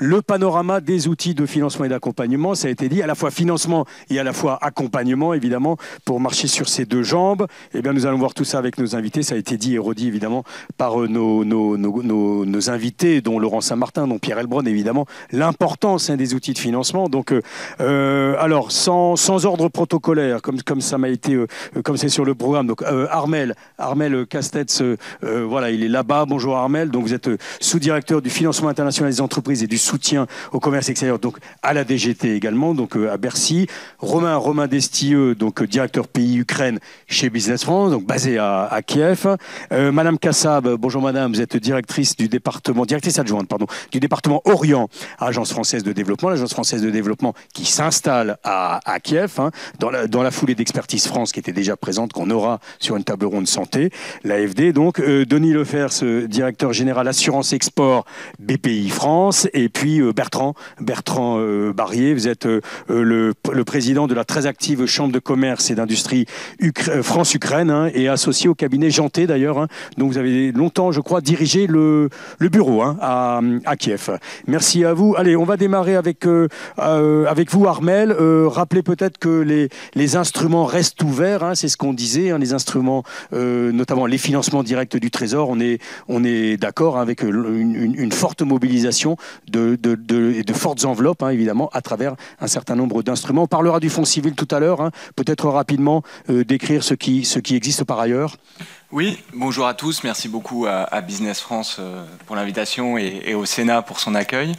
le panorama des outils de financement et d'accompagnement. Ça a été dit, à la fois financement et à la fois accompagnement, évidemment, pour marcher sur ces deux jambes. Eh bien, nous allons voir tout ça avec nos invités. Ça a été dit et redit, évidemment, par euh, nos, nos, nos, nos invités, dont Laurent Saint-Martin, dont Pierre Elbron, évidemment, l'importance hein, des outils de financement. Donc, euh, euh, alors, sans, sans, ordre protocolaire, comme, comme ça m'a été, comme c'est sur le programme. Donc, Armel, Armel Castets, voilà, il est là-bas. Bonjour Armel. Donc, vous êtes sous-directeur du financement international des entreprises et du soutien au commerce extérieur, donc à la DGT également, donc à Bercy. Romain, Romain Destieux, donc directeur pays Ukraine chez Business France, donc basé à, Kiev. Madame Kassab, bonjour Madame, vous êtes directrice du département, directrice adjointe, pardon, du département Orient, Agence française de développement, l'Agence française de développement qui s'installe à, Kiev, hein, dans, la, foulée d'expertise France qui était déjà présente, qu'on aura sur une table ronde santé, l'AFD. Donc, euh, Denis Lefers, directeur général assurance export BPI France, euh, Bertrand, Bertrand euh, Barrier, vous êtes euh, le, président de la très active Chambre de commerce et d'industrie France-Ukraine, hein, et associé au cabinet Janté d'ailleurs, hein, dont vous avez longtemps, je crois, dirigé le, le bureau hein, à, à, Kiev. Merci à vous. Allez, on va démarrer avec, avec vous, Armel. Rappelez peut-être que les, les instruments restent ouverts, hein, c'est ce qu'on disait, les instruments, notamment les financements directs du Trésor. On est, on est d'accord avec une, une, forte mobilisation de, de, de, de fortes enveloppes, hein, évidemment, à travers un certain nombre d'instruments. On parlera du Fonds civil tout à l'heure. Hein. Peut-être rapidement euh, décrire ce qui, ce qui existe par ailleurs. Oui, bonjour à tous. Merci beaucoup à, Business France euh, pour l'invitation et, au Sénat pour son accueil.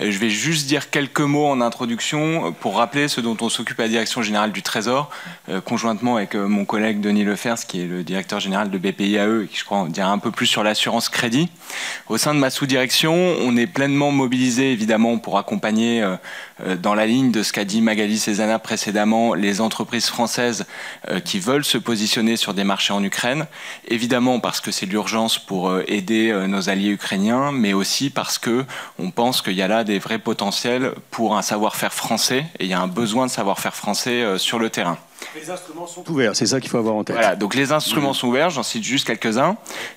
Euh, je vais juste dire quelques mots en introduction pour rappeler ce dont on s'occupe à la Direction générale du Trésor, euh, conjointement avec euh, mon collègue Denis Lefers, qui est le directeur général de BPIAE et qui, je crois, dira un peu plus sur l'assurance crédit. Au sein de ma sous-direction, on est pleinement mobilisé, évidemment, pour accompagner, euh, dans la ligne de ce qu'a dit Magali Cézana précédemment, les entreprises françaises qui veulent se positionner sur des marchés en Ukraine évidemment parce que c'est l'urgence pour euh, aider euh, nos alliés ukrainiens, mais aussi parce que on pense qu'il y a là des vrais potentiels pour un savoir-faire français et il y a un besoin de savoir-faire français euh, sur le terrain. Les instruments sont ouverts, c'est ça qu'il faut avoir en tête. Voilà, donc les instruments sont ouverts, j'en cite juste quelques-uns.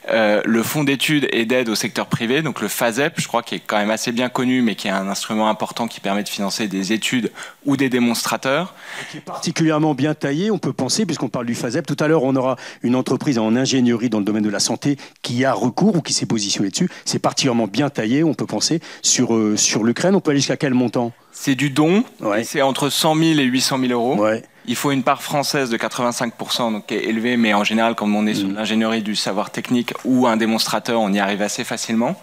Euh, le fonds d'études et d'aide au secteur privé, donc le FASEP, je crois qu'il est quand même assez bien connu, mais qui est un instrument important qui permet de financer des études ou des démonstrateurs. Et qui est particulièrement bien taillé, on peut penser, puisqu'on parle du FASEP. Tout à l'heure, on aura une entreprise en ingénierie dans le domaine de la santé qui a recours ou qui s'est positionnée dessus. C'est particulièrement bien taillé, on peut penser, sur, euh, sur l'Ukraine. On peut aller jusqu'à quel montant? C'est du don, ouais. c'est entre 100 000 et 800 000 euros. Ouais. Il faut une part française de 85%, donc qui est élevée, mais en général, comme on est sur l'ingénierie du savoir technique ou un démonstrateur, on y arrive assez facilement.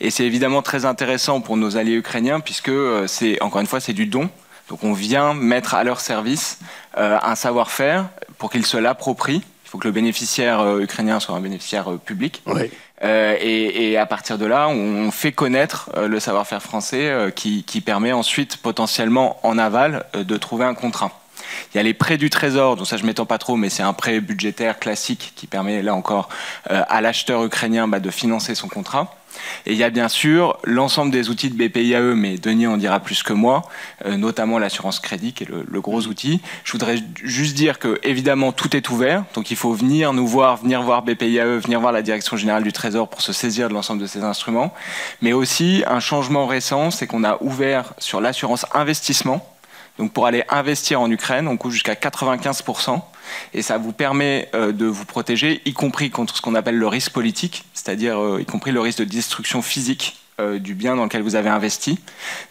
Et c'est évidemment très intéressant pour nos alliés ukrainiens, puisque euh, c'est, encore une fois, c'est du don. Donc on vient mettre à leur service euh, un savoir-faire pour qu'ils se l'approprient. Faut que le bénéficiaire euh, ukrainien soit un bénéficiaire euh, public. Oui. Euh, et, et, à partir de là, on fait connaître le savoir-faire français qui, qui, permet ensuite potentiellement en aval de trouver un contrat. Il y a les prêts du Trésor, dont ça je m'étends pas trop, mais c'est un prêt budgétaire classique qui permet là encore à l'acheteur ukrainien bah, de financer son contrat. Et il y a bien sûr l'ensemble des outils de BPIAE, mais Denis en dira plus que moi, euh, notamment l'assurance crédit, qui est le, le, gros outil. Je voudrais juste dire que, évidemment, tout est ouvert, donc il faut venir nous voir, venir voir BPIAE, venir voir la Direction Générale du Trésor pour se saisir de l'ensemble de ces instruments. Mais aussi, un changement récent, c'est qu'on a ouvert sur l'assurance investissement, donc pour aller investir en Ukraine, on coûte jusqu'à 95%, et ça vous permet euh, de vous protéger, y compris contre ce qu'on appelle le risque politique, c'est-à-dire euh, y compris le risque de destruction physique euh, du bien dans lequel vous avez investi.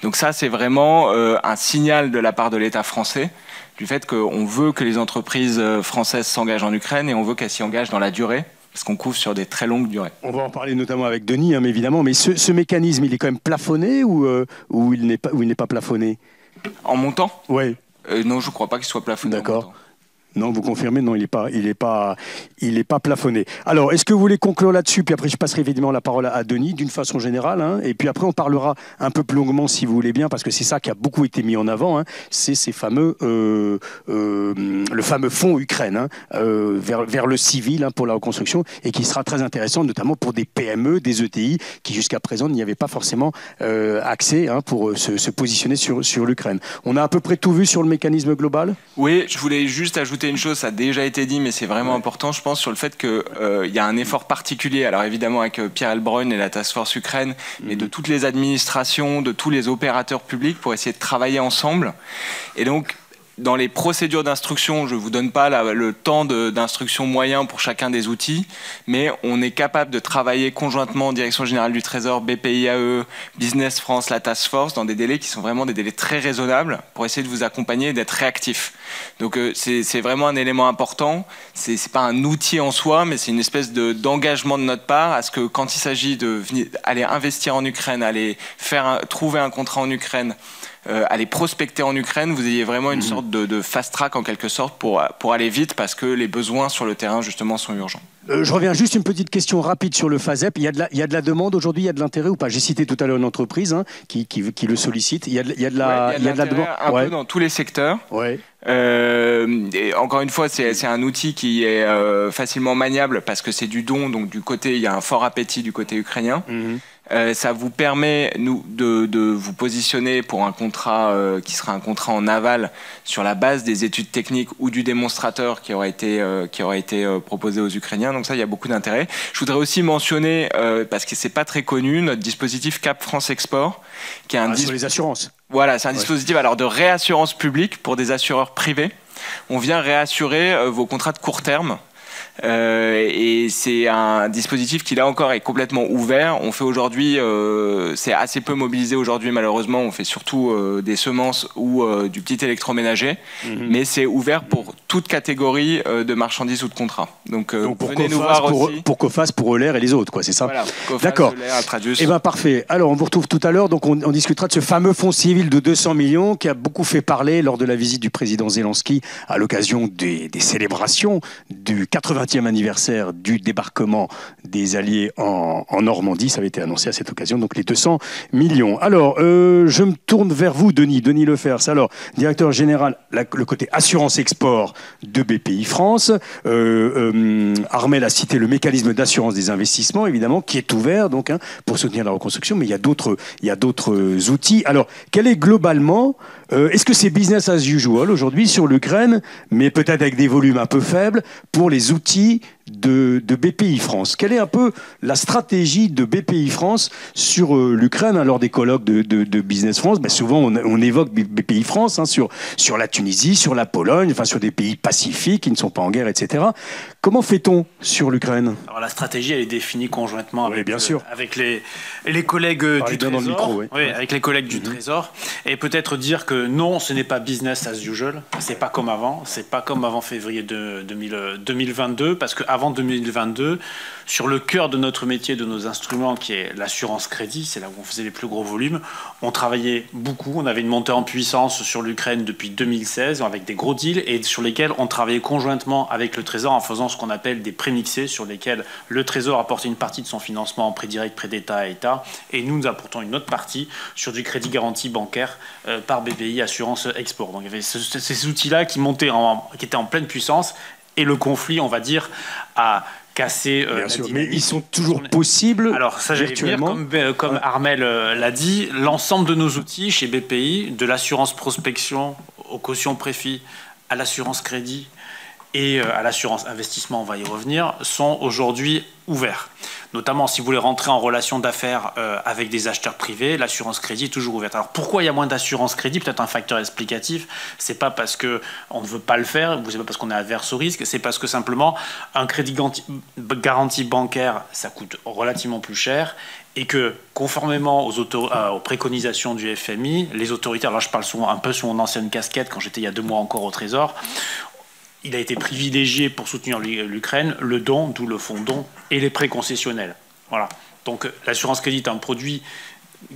Donc ça, c'est vraiment un signal de la part de l'État français du fait qu'on veut que les entreprises françaises s'engagent en Ukraine et on veut qu'elles s'y engagent dans la durée parce qu'on couvre sur des très longues durées. On va en parler notamment avec Denis, hein, mais évidemment, mais ce, mécanisme, il est quand même plafonné ou il n'est pas plafonné? En montant Oui. Euh, non, je ne crois pas qu'il soit plafonné. D'accord. Non, vous confirmez Non, il n'est pas, il est pas, il pas plafonné. Alors, est-ce que vous voulez conclure là-dessus? Puis après, je passerai évidemment la parole à Denis d'une façon générale. Hein, et puis après, on parlera un peu plus longuement, si vous voulez bien, parce que c'est ça qui a beaucoup été mis en avant. Hein, c'est ces fameux, euh, euh, le fameux fonds Ukraine hein, euh, vers, vers le civil hein, pour la reconstruction et qui sera très intéressant, notamment pour des PME, des ETI qui jusqu'à présent n'y avaient pas forcément accès pour se, se, positionner sur, sur l'Ukraine. On a à peu près tout vu sur le mécanisme global? Oui, je voulais juste ajouter rajouter une chose, ça a déjà été dit, mais c'est vraiment important, je pense, sur le fait qu'il euh, y a un effort particulier, alors évidemment avec euh, Pierre Elbrun et la Task Force Ukraine, mais mhm. de toutes les administrations, de tous les opérateurs publics pour essayer de travailler ensemble. Et donc, dans les procédures d'instruction, je ne vous donne pas le temps d'instruction moyen pour chacun des outils, mais on est capable de travailler conjointement Direction Générale du Trésor, BPIAE, Business France, la Task Force, dans des délais qui sont vraiment des délais très raisonnables pour essayer de vous accompagner et d'être réactif. Donc euh, c'est vraiment un élément important. Ce n'est pas un outil en soi, mais c'est une espèce d'engagement de, notre part à ce que quand il s'agit d'aller investir en Ukraine, aller trouver un contrat en Ukraine, euh, aller prospecter en Ukraine, vous ayez vraiment une mhm. sorte de, fast track en quelque sorte pour, pour aller vite parce que les besoins sur le terrain justement sont urgents. Euh, je reviens juste une petite question rapide sur le FASEP. Il y a de la, il y a de la demande aujourd'hui, il y a de l'intérêt ou pas? J'ai cité tout à l'heure une entreprise hein, qui, qui, qui, le sollicite. Il y a de, il y a de la, il y a de la demande un peu dans tous les secteurs. Ouais. Euh, et encore une fois, c'est un outil qui est euh, facilement maniable parce que c'est du don, donc du côté, il y a un fort appétit du côté ukrainien. Mhm. Euh, ça vous permet nous, de, de, vous positionner pour un contrat euh, qui sera un contrat en aval sur la base des études techniques ou du démonstrateur qui aurait été, euh, qui aurait été proposé aux Ukrainiens. Donc ça, il y a beaucoup d'intérêt. Je voudrais aussi mentionner, parce que c'est pas très connu, notre dispositif Cap France Export, qui est un ah, sur les assurances. Voilà, c'est un dispositif alors de réassurance publique pour des assureurs privés. On vient réassurer vos contrats de court terme. Euh, et c'est un dispositif qui là encore est complètement ouvert. On fait aujourd'hui, euh, c'est assez peu mobilisé aujourd'hui malheureusement. On fait surtout euh, des semences ou du petit électroménager, mhm. mais c'est ouvert pour toute catégorie de marchandises ou de contrats. Donc, pour venez nous voir pour, aussi. Pour COFAS, pour Euler et les autres, quoi, c'est ça D'accord. Et eh ben parfait. Alors on vous retrouve tout à l'heure. Donc on, discutera de ce fameux fonds civil de 200 millions qui a beaucoup fait parler lors de la visite du président Zelensky à l'occasion des, des célébrations du 80 20e anniversaire du débarquement des Alliés en, Normandie. Ça avait été annoncé à cette occasion, donc les 200 millions. Alors, euh, je me tourne vers vous, Denis, Denis Lefers. Alors, directeur général, le côté assurance-export de BPI France. Euh, euh, Armel a cité le mécanisme d'assurance des investissements, évidemment, qui est ouvert hein, pour soutenir la reconstruction, mais il y a d'autres outils. Alors, quel est globalement euh, est-ce que c'est business as usual aujourd'hui sur l'Ukraine, mais peut-être avec des volumes un peu faibles, pour les outils de, BPI France Quelle est un peu la stratégie de BPI France sur euh, l'Ukraine lors des colloques de, Business France? Ben Souvent, on, évoque BPI France hein, sur, sur la Tunisie, sur la Pologne, enfin sur des pays pacifiques qui ne sont pas en guerre, etc. Comment fait-on sur l'Ukraine? Alors la stratégie, elle est définie conjointement avec, bien sûr. Euh, avec les, les collègues du Trésor. oui. avec les collègues du mhm. Trésor. Et peut-être dire que non, ce n'est pas business as usual. C'est pas comme avant. C'est pas comme avant février de, 2022, parce qu'avant 2022, sur le cœur de notre métier, de nos instruments, qui est l'assurance crédit, c'est là où on faisait les plus gros volumes, on travaillait beaucoup. On avait une montée en puissance sur l'Ukraine depuis 2016 avec des gros deals et sur lesquels on travaillait conjointement avec le Trésor en faisant ce qu'on appelle des prémixés sur lesquels le Trésor apportait une partie de son financement en prêt direct, prêt d'État à État et nous, nous apportons une autre partie sur du crédit garanti bancaire euh, par BPI Assurance Export. Donc il y avait ces outils-là qui qui étaient en pleine puissance et le conflit, on va dire, a cassé. Euh, Bien sûr, mais ils sont toujours possibles. Alors ça, j'allais dire, comme, euh, comme Armel euh, l'a dit, l'ensemble de nos outils chez BPI, de l'assurance prospection aux cautions préfis à l'assurance crédit et à l'assurance investissement, on va y revenir, sont aujourd'hui ouverts notamment si vous voulez rentrer en relation d'affaires euh, avec des acheteurs privés, l'assurance crédit est toujours ouverte. Alors pourquoi il y a moins d'assurance crédit? Peut-être un facteur explicatif. C'est pas parce que on ne veut pas le faire, ou c'est pas parce qu'on est averse au risque, c'est parce que simplement un crédit garanti bancaire, ça coûte relativement plus cher et que conformément aux, euh, aux, préconisations du FMI, les autorités, alors je parle souvent, un peu sous mon ancienne casquette quand j'étais il y a deux mois encore au Trésor, il a été privilégié pour soutenir l'Ukraine le don, d'où le fonds don, et les prêts concessionnels. Voilà. Donc l'assurance crédit est un produit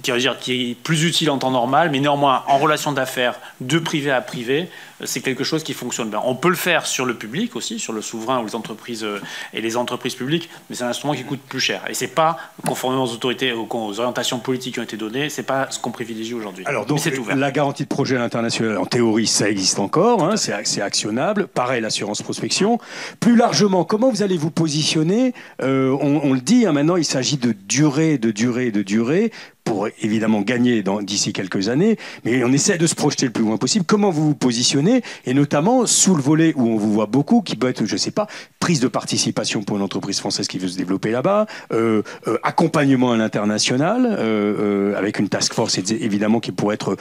qui, dire, qui est plus utile en temps normal, mais néanmoins en relation d'affaires de privé à privé, c'est quelque chose qui fonctionne bien. On peut le faire sur le public aussi, sur le souverain ou les entreprises euh, et les entreprises publiques, mais c'est un instrument qui coûte plus cher. Et c'est pas conformément aux autorités, aux, orientations politiques qui ont été données, c'est pas ce qu'on privilégie aujourd'hui. Alors donc la garantie de projet international, en théorie, ça existe encore, hein, c'est actionnable. Pareil, l'assurance prospection. Plus largement, comment vous allez vous positionner euh, on, le dit, hein, maintenant, il s'agit de durée, de durée, de durée pour évidemment gagner d'ici quelques années, mais on essaie de se projeter le plus loin possible. Comment vous vous positionnez, et notamment sous le volet où on vous voit beaucoup, qui peut être, je ne sais pas, prise de participation pour une entreprise française qui veut se développer là-bas, euh, euh, accompagnement à l'international, euh, avec une task force évidemment qui pourrait être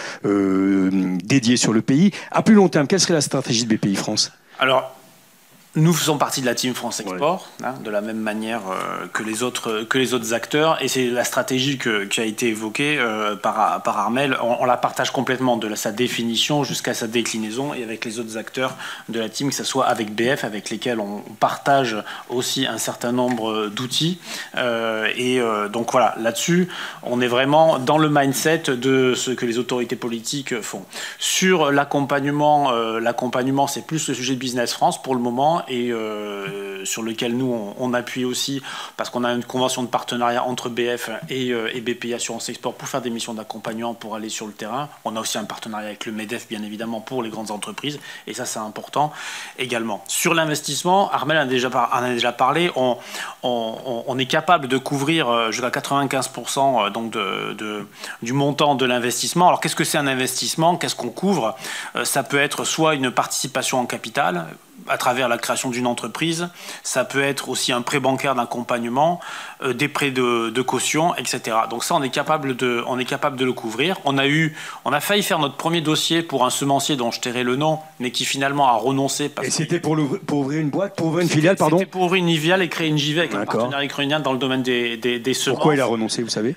dédiée sur le pays. À plus long terme, quelle serait la stratégie de BPI France? Alors, nous faisons partie de la team France Export, hein, de la même manière euh, que, les autres, que les autres acteurs, et c'est la stratégie qui a été évoquée euh, par, par Armel. On, la partage complètement, de sa définition jusqu'à sa déclinaison, et avec les autres acteurs de la team, que ce soit avec BF, avec lesquels on, partage aussi un certain nombre d'outils. Euh, et donc voilà, là-dessus, on est vraiment dans le mindset de ce que les autorités politiques font. Sur l'accompagnement, l'accompagnement, c'est plus le sujet de Business France pour le moment et euh, sur lequel nous on, appuie aussi parce qu'on a une convention de partenariat entre BF et, euh, et BPI Assurance Export pour faire des missions d'accompagnement pour aller sur le terrain. On a aussi un partenariat avec le MEDEF bien évidemment pour les grandes entreprises et ça c'est important également. Sur l'investissement, Armel en a déjà, parlé, on, est capable de couvrir euh, jusqu'à 95% donc de, de, du montant de l'investissement. Alors qu'est-ce que c'est un investissement? Qu'est-ce qu'on couvre? Ça peut être soit une participation en capital, à travers la création d'une entreprise. Ça peut être aussi un prêt bancaire d'accompagnement, euh, des prêts de, caution, etc. Donc ça, on est capable de, on est capable de le couvrir. On a eu, on a failli faire notre premier dossier pour un semencier dont je tairai le nom, mais qui finalement a renoncé. et c'était pour, pour, ouvrir une boîte, pour ouvrir une filiale, pardon. C'était pour ouvrir une filiale et créer une JV avec un partenaire ukrainien dans le domaine des, des, des semences. Pourquoi il a renoncé, vous savez?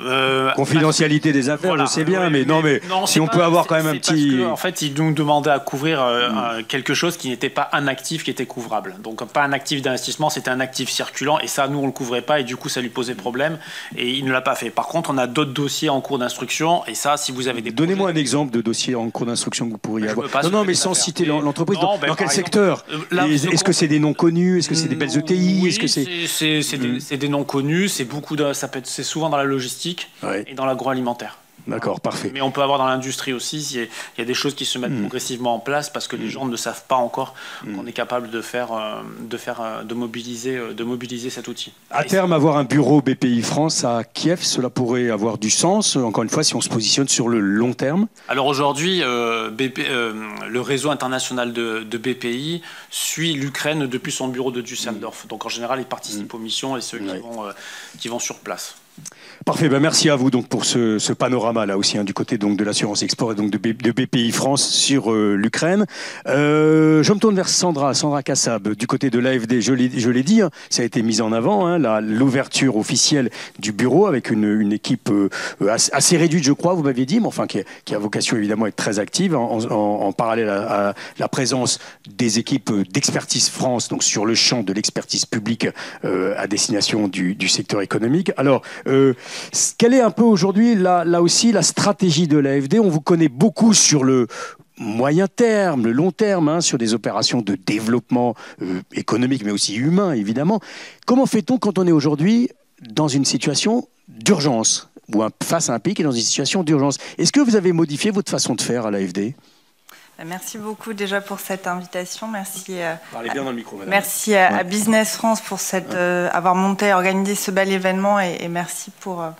Euh, Confidentialité des affaires, je sais bien, mais, non, mais si on peut avoir quand même un petit. en fait, il nous demandait à couvrir euh, mm. quelque chose qui n'était pas un actif qui était couvrable. Donc, pas un actif d'investissement, c'était un actif circulant, et ça, nous, on le couvrait pas, et du coup, ça lui posait problème, et il ne l'a pas fait. Par contre, on a d'autres dossiers en cours d'instruction, et ça, si vous avez des. Donnez-moi un exemple de dossier en cours d'instruction que vous pourriez avoir. Non, non, mais sans citer l'entreprise. Dans, ben, quel secteur euh, Est-ce que c'est des noms connus Est-ce que c'est des belles ETI Est-ce que c'est. C'est des, noms connus, c'est beaucoup de, ça peut c'est souvent dans la logistique et dans l'agroalimentaire. D'accord, parfait. Mais on peut avoir dans l'industrie aussi, il y, a des choses qui se mettent hmm. progressivement en place parce que les hmm. gens ne savent pas encore hmm. qu'on est capable de faire, euh, de faire, euh, de mobiliser, euh, de mobiliser cet outil. À terme, avoir un bureau BPI France à Kiev, cela pourrait avoir du sens. Encore une fois, si on se positionne sur le long terme? Alors aujourd'hui, le réseau international de, BPI suit l'Ukraine depuis son bureau de Düsseldorf. Donc en général, il participe aux missions et ceux qui, vont, qui vont sur place. Parfait, ben merci à vous donc pour ce, panorama là aussi hein, du côté donc de l'assurance export et donc de, BPI France sur euh, l'Ukraine. Euh, je me tourne vers Sandra, Sandra Kassab du côté de l'AFD. Je l'ai dit, hein, ça a été mis en avant hein, l'ouverture officielle du bureau avec une, équipe euh, assez, réduite, je crois, vous m'aviez dit, mais enfin qui, a vocation évidemment à être très active en, parallèle à, la présence des équipes d'expertise France donc sur le champ de l'expertise publique à destination du, du secteur économique. Alors euh, quelle est un peu aujourd'hui, là, là aussi, la stratégie de l'AFD On vous connaît beaucoup sur le moyen terme, le long terme, hein, sur des opérations de développement euh, économique, mais aussi humain, évidemment. Comment fait-on quand on est aujourd'hui dans une situation d'urgence, ou face à un pays qui est dans une situation d'urgence? Est-ce que vous avez modifié votre façon de faire à l'AFD Merci beaucoup déjà pour cette invitation. Merci, euh, Parlez bien dans le micro, merci à, Business France pour cette, euh, avoir monté et organisé ce bel événement et, merci pour, euh,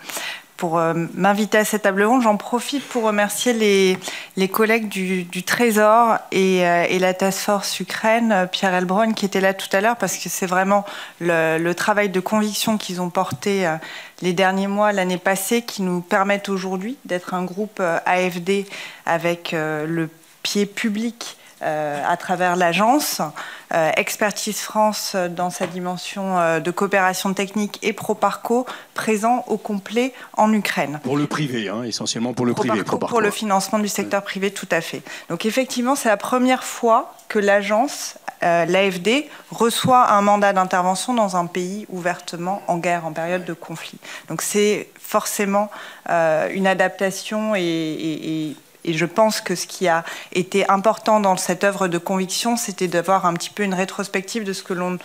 pour m'inviter à cette table ronde. J'en profite pour remercier les, les collègues du, Trésor et, et, la Task Force Ukraine, Pierre Elbron, qui était là tout à l'heure, parce que c'est vraiment le, le, travail de conviction qu'ils ont porté les derniers mois, l'année passée, qui nous permettent aujourd'hui d'être un groupe AFD avec le pied public euh, à travers l'agence, euh, Expertise France dans sa dimension euh, de coopération technique et ProParco, présent au complet en Ukraine. Pour le privé, hein, essentiellement pour le privé. pour le financement du secteur privé, tout à fait. Donc effectivement, c'est la première fois que l'agence, l'AFD, reçoit un mandat d'intervention dans un pays ouvertement en guerre, en période de conflit. Donc c'est forcément une adaptation et et je pense que ce qui a été important dans cette œuvre de conviction, c'était d'avoir un petit peu une rétrospective de ce que l'on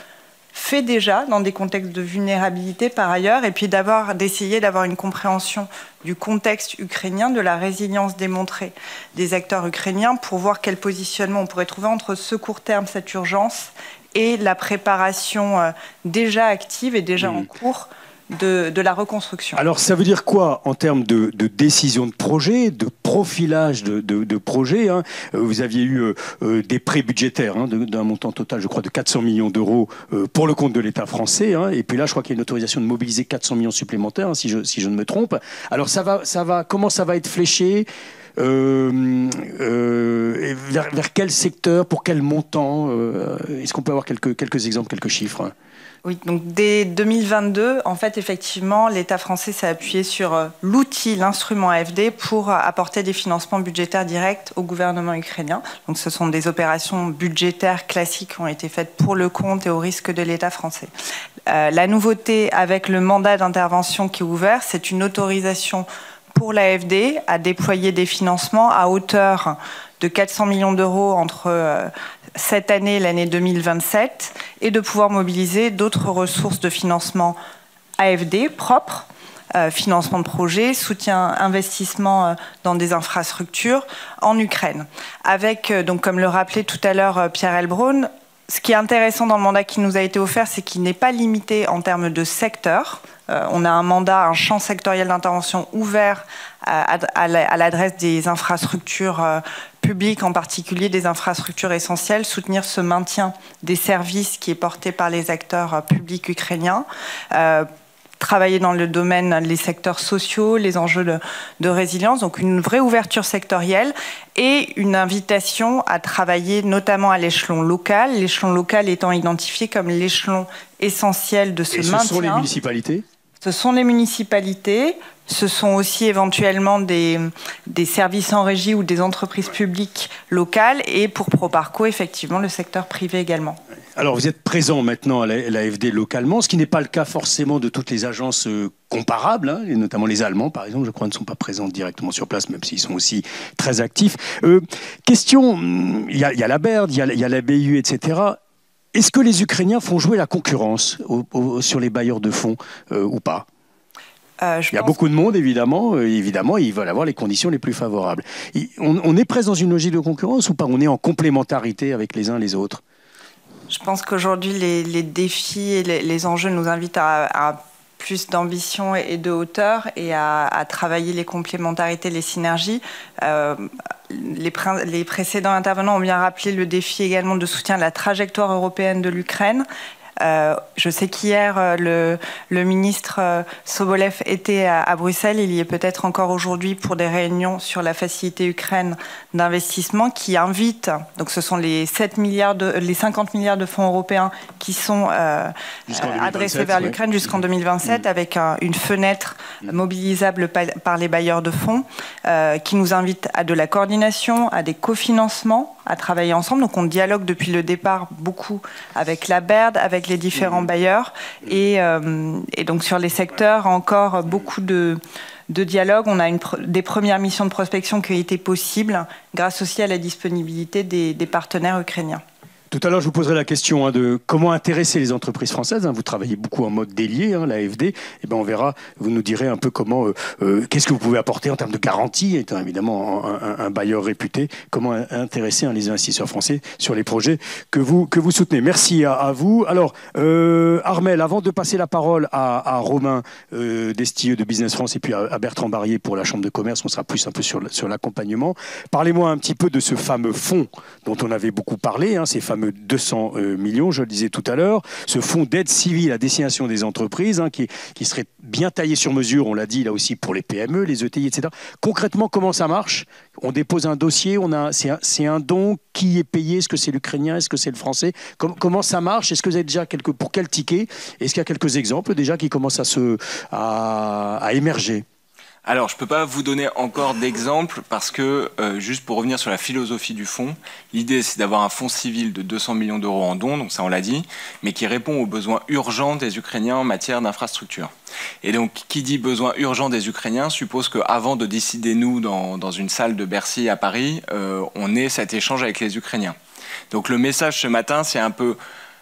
fait déjà dans des contextes de vulnérabilité par ailleurs, et puis d'avoir d'essayer d'avoir une compréhension du contexte ukrainien, de la résilience démontrée des acteurs ukrainiens, pour voir quel positionnement on pourrait trouver entre ce court terme, cette urgence, et la préparation euh, déjà active et déjà en cours de, la reconstruction. Alors ça veut dire quoi en termes de, décision de projet, de profilage de, de projet hein? Euh, Vous aviez eu euh, euh, des prêts budgétaires hein, d'un montant total, je crois, de 400 millions d'euros pour le compte de l'État français. Hein? et puis là, je crois qu'il y a une autorisation de mobiliser 400 millions supplémentaires, si, je, ne me trompe. Alors ça va, ça va, comment ça va être fléché vers, quel secteur, pour quel montant Est-ce qu'on peut avoir quelques exemples, quelques chiffres? Oui, donc dès 2022, en fait, effectivement, l'État français s'est appuyé sur euh, l'outil, l'instrument AFD pour euh, apporter des financements budgétaires directs au gouvernement ukrainien. Donc ce sont des opérations budgétaires classiques qui ont été faites pour le compte et au risque de l'État français. Euh, la nouveauté avec le mandat d'intervention qui est ouvert, c'est une autorisation pour l'AFD à déployer des financements à hauteur de 400 millions d'euros entre cette année, l'année 2027, et de pouvoir mobiliser d'autres ressources de financement AFD propres, euh, financement de projets, soutien, investissement euh, dans des infrastructures en Ukraine. Avec, euh, donc, comme le rappelait tout à l'heure Pierre Elbron, ce qui est intéressant dans le mandat qui nous a été offert, c'est qu'il n'est pas limité en termes de secteur. on a un mandat, un champ sectoriel d'intervention ouvert à, l'adresse des infrastructures publiques, en particulier des infrastructures essentielles, soutenir ce maintien des services qui est porté par les acteurs euh, publics ukrainiens. Euh, travailler dans le domaine les secteurs sociaux, les enjeux de, résilience, donc une vraie ouverture sectorielle et une invitation à travailler notamment à l'échelon local, l'échelon local étant identifié comme l'échelon essentiel de ce et maintien. Ce sont les municipalités? Ce sont les municipalités, ce sont aussi éventuellement des, services en régie ou des entreprises publiques locales et pour ProParco, effectivement, le secteur privé également. Alors vous êtes présent maintenant à l'AFD localement, ce qui n'est pas le cas forcément de toutes les agences euh, comparables, hein, et notamment les Allemands par exemple, je crois, ne sont pas présents directement sur place, même s'ils sont aussi très actifs. Euh, question, il y, a, la BERD, il y a, la BU, etc. Est-ce que les Ukrainiens font jouer la concurrence sur les bailleurs de fonds euh, ou pas? Euh, il y a beaucoup de monde, évidemment. Euh, évidemment, ils veulent avoir les conditions les plus favorables. on, est presque dans une logique de concurrence ou pas? On est en complémentarité avec les uns les autres? Je pense qu'aujourd'hui, les, défis et les, enjeux nous invitent à, plus d'ambition et de hauteur et à, travailler les complémentarités, les synergies. Euh, les, les, précédents intervenants ont bien rappelé le défi également de soutien à la trajectoire européenne de l'Ukraine. Euh, je sais qu'hier, euh, le, ministre euh, Sobolev était à, Bruxelles. Il y est peut-être encore aujourd'hui pour des réunions sur la facilité Ukraine d'investissement qui invite, donc ce sont les, 7 milliards de, les 50 milliards de fonds européens qui sont adressés vers l'Ukraine jusqu'en 2027 mm. avec une fenêtre mm. mobilisable par les bailleurs de fonds qui nous invite à de la coordination, à des cofinancements, à travailler ensemble. Donc on dialogue depuis le départ beaucoup avec la BERD, avec les différents bailleurs. Euh, et, donc sur les secteurs, encore beaucoup de, de dialogue. On a une, des premières missions de prospection qui ont été possibles grâce aussi à la disponibilité des partenaires ukrainiens. Tout à l'heure, je vous poserai la question hein, de comment intéresser les entreprises françaises. Hein. Vous travaillez beaucoup en mode délié, hein, l'AFD. Eh ben, on verra, vous nous direz un peu comment, euh, euh, qu'est-ce que vous pouvez apporter en termes de garantie, étant évidemment un, bailleur réputé, comment intéresser les investisseurs français sur les projets que vous, que vous soutenez. Merci à, vous. Alors, euh, Armel, avant de passer la parole à, Romain Destilleux de Business France et puis à, Bertrand Barrier pour la Chambre de commerce, on sera plus un peu sur, l'accompagnement. Parlez-moi un petit peu de ce fameux fonds dont on avait beaucoup parlé, ces fameux 200 euh, millions, je le disais tout à l'heure. Ce fonds d'aide civile à destination des entreprises, hein, qui, serait bien taillé sur mesure, on l'a dit là aussi pour les PME, les ETI, etc. Concrètement, comment ça marche? On dépose un dossier, on a, c'est un, don, qui est payé? Est-ce que c'est l'ukrainien? Est-ce que c'est le français? Comment ça marche? Est-ce que vous avez déjà quelques, pour quel ticket? Est-ce qu'il y a quelques exemples déjà qui commencent à, se, à émerger? Alors, je ne peux pas vous donner encore d'exemples parce que, euh, juste pour revenir sur la philosophie du fonds, l'idée c'est d'avoir un fonds civil de 200 millions d'euros en dons, donc ça on l'a dit, mais qui répond aux besoins urgents des Ukrainiens en matière d'infrastructure. Et donc, qui dit besoin urgent des Ukrainiens suppose qu'avant de décider, nous, dans, une salle de Bercy à Paris, euh, on ait cet échange avec les Ukrainiens. Donc, le message ce matin, c'est un peu,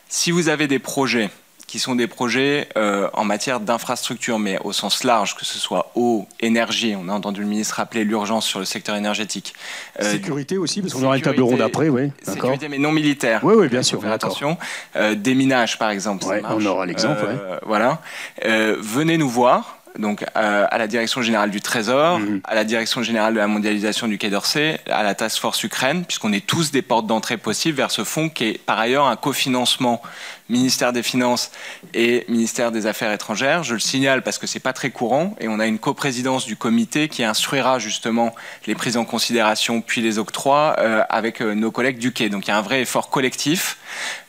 si vous avez des projets qui sont des projets euh, en matière d'infrastructure, mais au sens large, que ce soit eau, énergie. On a entendu le ministre rappeler l'urgence sur le secteur énergétique. Euh, sécurité aussi, parce qu'on aura une table ronde après, oui. Sécurité, mais non militaire. Oui, oui, bien sûr. Faire attention. Euh, déminage, par exemple. on aura l'exemple. Voilà. venez nous voir donc à la direction générale du Trésor, mhm. à la direction générale de la mondialisation du Quai d'Orsay, à la Task Force Ukraine, puisqu'on est tous des portes d'entrée possibles vers ce fonds qui est par ailleurs un cofinancement ministère des Finances et ministère des Affaires étrangères. Je le signale parce que c'est pas très courant et on a une coprésidence du comité qui instruira justement les prises en considération puis les octrois euh, avec euh, nos collègues du Quai. Donc il y a un vrai effort collectif.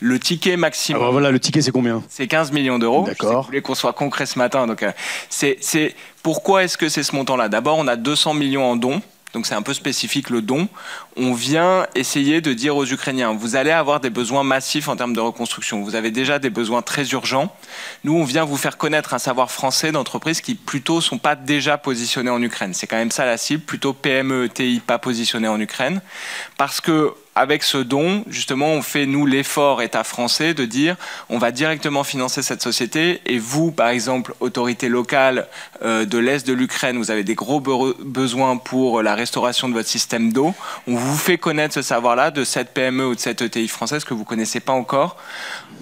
Le ticket maximum. Alors voilà, le ticket c'est combien? C'est 15 millions d'euros. D'accord. Vous voulez qu'on soit concret ce matin. Donc euh, c'est pourquoi est-ce que c'est ce montant-là? D'abord, on a 200 millions en dons donc c'est un peu spécifique le don, on vient essayer de dire aux Ukrainiens, vous allez avoir des besoins massifs en termes de reconstruction, vous avez déjà des besoins très urgents. Nous, on vient vous faire connaître un savoir français d'entreprises qui plutôt sont pas déjà positionnées en Ukraine. C'est quand même ça la cible, plutôt PME, ETI pas positionnées en Ukraine, parce que avec ce don, justement, on fait, nous, l'effort État français de dire on va directement financer cette société et vous, par exemple, autorité locale euh, de l'Est de l'Ukraine, vous avez des gros besoins pour la restauration de votre système d'eau. On vous fait connaître ce savoir-là de cette PME ou de cette ETI française que vous ne connaissez pas encore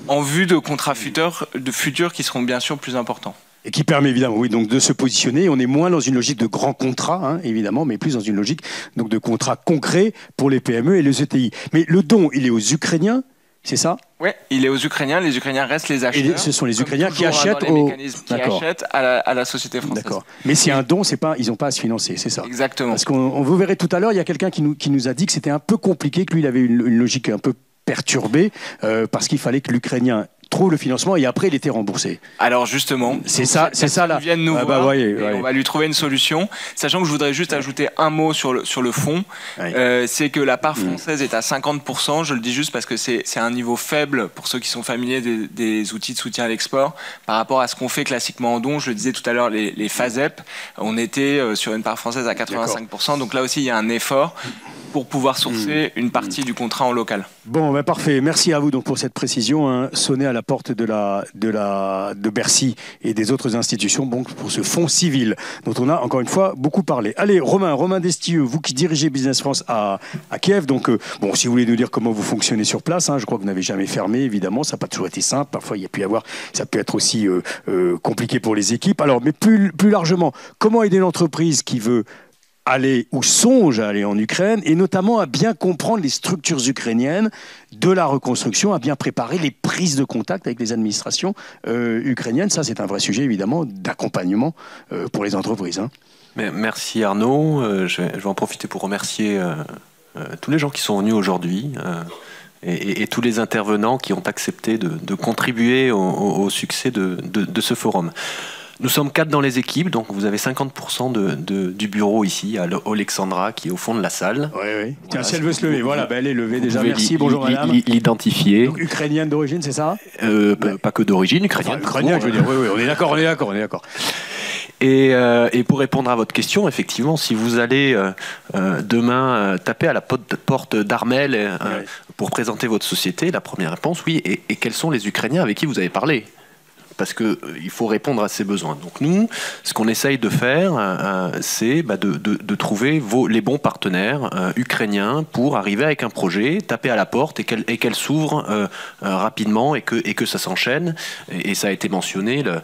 en vue de contrats futurs, de futurs qui seront bien sûr plus importants. Et qui permet évidemment, oui, donc de se positionner. On est moins dans une logique de grands contrats, hein, évidemment, mais plus dans une logique donc de contrats concrets pour les PME et les ETI. Mais le don, il est aux Ukrainiens, c'est ça? Oui, il est aux Ukrainiens. Les Ukrainiens restent les acheteurs. Et ce sont les Ukrainiens qui achètent, aux... qui achètent à, la, société française. D'accord. Mais c'est un don, c'est pas, ils n'ont pas à se financer, c'est ça? Exactement. Parce qu'on vous verrez tout à l'heure, il y a quelqu'un qui nous, qui nous a dit que c'était un peu compliqué, que lui, il avait une, logique un peu perturbée, euh, parce qu'il fallait que l'Ukrainien trouve le financement et après il était remboursé. Alors justement, c'est ça, c'est ça là. Viennent nous ah bah on va lui trouver une solution. Sachant que je voudrais juste ajouter un mot sur le sur le fond, euh, c'est que la part mm. française est à 50%. Je le dis juste parce que c'est un niveau faible pour ceux qui sont familiers des, outils de soutien à l'export par rapport à ce qu'on fait classiquement en don. Je le disais tout à l'heure, les, les FASEP, on était euh, sur une part française à 85%. Donc là aussi, il y a un effort pour pouvoir sourcer mm. une partie du contrat en local. Bon, ben parfait. Merci à vous donc pour cette précision. Hein. Sonner à la porte de, la, de, la, de Bercy et des autres institutions bon, pour ce fonds civil dont on a encore une fois beaucoup parlé. Allez, Romain, Romain Destieux, vous qui dirigez Business France à, à Kiev, donc euh, bon, si vous voulez nous dire comment vous fonctionnez sur place, hein, je crois que vous n'avez jamais fermé, évidemment, ça n'a pas toujours été simple. Parfois, il y a pu y avoir, ça peut être aussi euh, euh, compliqué pour les équipes. Alors, mais plus, plus largement, comment aider l'entreprise qui veut aller ou songe à aller en Ukraine et notamment à bien comprendre les structures ukrainiennes de la reconstruction, à bien préparer les prises de contact avec les administrations euh, ukrainiennes. Ça, c'est un vrai sujet évidemment d'accompagnement euh, pour les entreprises. Hein. Merci Arnaud. Euh, je, vais, en profiter pour remercier tous les gens qui sont venus aujourd'hui. Et, tous les intervenants qui ont accepté de, contribuer au, succès de, de ce forum. Nous sommes quatre dans les équipes, donc vous avez 50% de, du bureau ici, à Alexandra, qui est au fond de la salle. Oui, oui. Tiens, si elle veut se lever, voilà, ben, elle est levée déjà. Merci, bonjour madame. L'identifier. Ukrainienne d'origine, c'est ça? Euh, Pas que d'origine, ukrainienne. ukrainienne, je veux dire, oui, oui, on est d'accord, on est d'accord, on est d'accord. Et, euh, et, pour répondre à votre question, effectivement, si vous allez euh, demain taper à la porte d'Armel pour présenter votre société, la première réponse, oui. Et, et, quels sont les Ukrainiens avec qui vous avez parlé? Parce qu'il euh, faut répondre à ces besoins. Donc nous, ce qu'on essaye de faire, euh, euh, c'est bah, de, trouver les bons partenaires ukrainiens pour arriver avec un projet, taper à la porte et qu'elle s'ouvre rapidement et que, et que ça s'enchaîne. Et, ça a été mentionné. Le,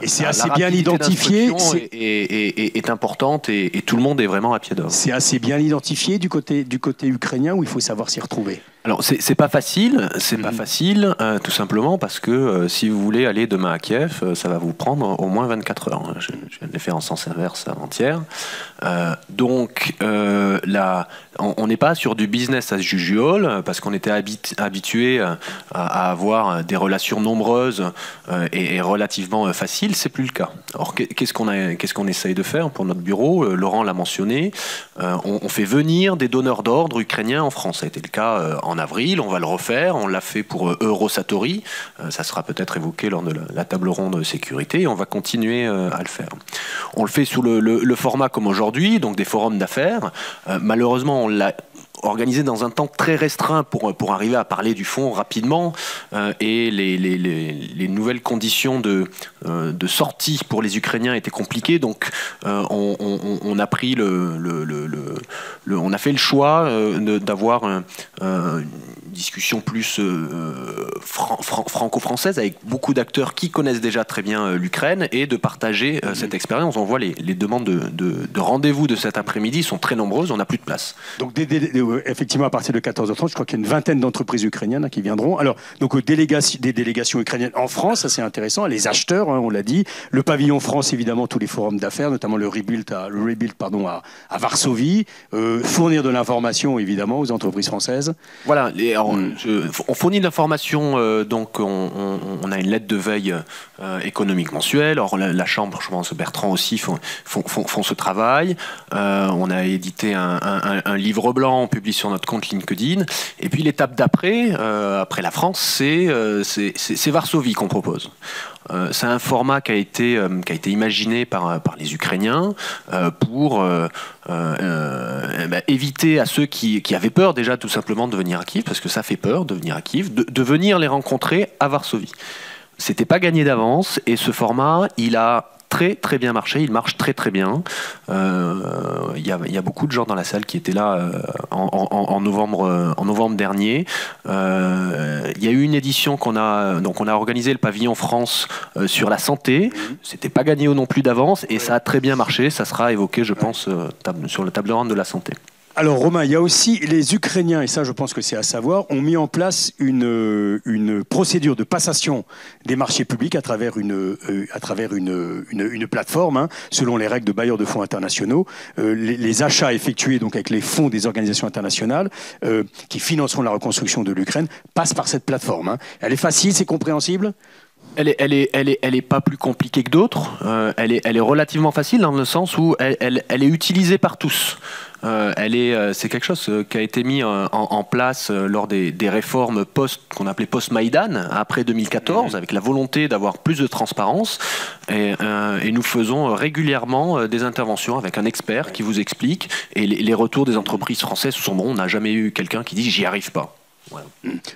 et c'est assez bien identifié. Est, est, importante et, tout le monde est vraiment à pied d'œuvre. C'est assez bien identifié du côté, du côté ukrainien où il faut savoir s'y retrouver? Alors c'est pas facile, c'est pas mhm. facile, tout simplement parce que si vous voulez aller demain à Kiev, euh, ça va vous prendre au moins 24 heures. Je, je viens de faire en sens inverse avant-hier. donc là, on n'est pas sur du business as usual parce qu'on était habitué à, avoir des relations nombreuses et, relativement faciles. C'est plus le cas. Alors qu'est-ce qu'on qu'est-ce qu'on essaye de faire pour notre bureau? Laurent l'a mentionné. On, fait venir des donneurs d'ordre ukrainiens en France. Ça a été le cas en avril, on va le refaire, on l'a fait pour euh, Eurosatori, euh, ça sera peut-être évoqué lors de la, table ronde sécurité, et on va continuer euh, à le faire. On le fait sous le, format comme aujourd'hui, donc des forums d'affaires. malheureusement, on l'a organisé dans un temps très restreint pour, pour arriver à parler du fond rapidement. et les, les, les, nouvelles conditions de, de sortie pour les Ukrainiens étaient compliquées. Donc, on, a pris le, le, le, on a fait le choix d'avoir discussion plus franco-française avec beaucoup d'acteurs qui connaissent déjà très bien l'Ukraine et de partager cette mm-hmm. expérience. On voit les, les demandes de, de, de rendez-vous de cet après-midi sont très nombreuses, on n'a plus de place. Donc effectivement, à partir de 14h30, je crois qu'il y a une vingtaine d'entreprises ukrainiennes qui viendront. Alors, donc des délégations ukrainiennes en France, ça c'est intéressant, les acheteurs, hein, on l'a dit, le pavillon France, évidemment, tous les forums d'affaires, notamment le Rebuild à, le Rebuild, pardon, à, Varsovie, euh, fournir de l'information, évidemment, aux entreprises françaises. Voilà, hmm. on fournit de l'information, euh, donc on, a une lettre de veille euh, économique mensuelle. Or, la, Chambre, je pense, Bertrand aussi, font, font ce travail. Euh, on a édité un, livre blanc, on publie sur notre compte LinkedIn. Et puis l'étape d'après, après la France, c'est Varsovie qu'on propose. C'est un format qui a été, été imaginé par, par les Ukrainiens pour bah, éviter à ceux qui, avaient peur déjà tout simplement de venir à Kiev, parce que ça fait peur de venir à Kiev, de, de venir les rencontrer à Varsovie. C'était pas gagné d'avance et ce format, il a très très bien marché, il marche très très bien. Euh, il y, a, beaucoup de gens dans la salle qui étaient là euh, en, novembre, euh, en novembre dernier. Il y a eu une édition qu'on a, donc on a organisé le pavillon France sur la santé. C'était pas gagné non plus d'avance et ça a très bien marché. Ça sera évoqué, je pense, sur le table ronde de la santé. Alors Romain, il y a aussi les Ukrainiens, et ça je pense que c'est à savoir, ont mis en place une, une procédure de passation des marchés publics à travers une, euh, à travers une, une, plateforme, hein, selon les règles de bailleurs de fonds internationaux. Euh, les, achats effectués donc avec les fonds des organisations internationales euh, qui financeront la reconstruction de l'Ukraine passent par cette plateforme. Hein. Elle est facile, c'est compréhensible? Elle est, elle, est, elle, est, elle est pas plus compliquée que d'autres. elle, est, elle est relativement facile dans le sens où elle, elle, elle est utilisée par tous. Euh, elle est, euh, c'est quelque chose euh, qui a été mis en, place lors des, réformes post qu'on appelait post-Maïdan après 2014, mhm. avec la volonté d'avoir plus de transparence. Et, nous faisons régulièrement des interventions avec un expert qui vous explique. Et les, les retours des entreprises françaises sont bons. On n'a jamais eu quelqu'un qui dit j'y arrive pas.